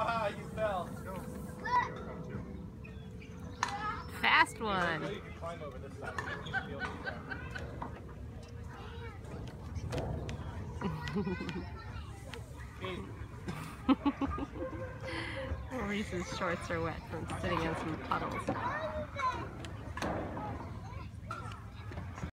Ah, you fell. Fast one. Reese's shorts are wet from sitting in some puddles. now.